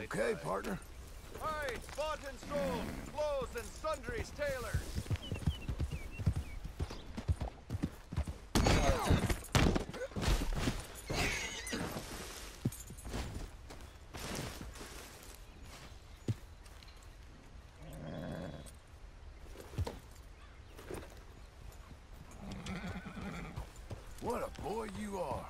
right Okay, side. partner. Alright, bought and sold. Clothes and sundries tailors. What a boy you are.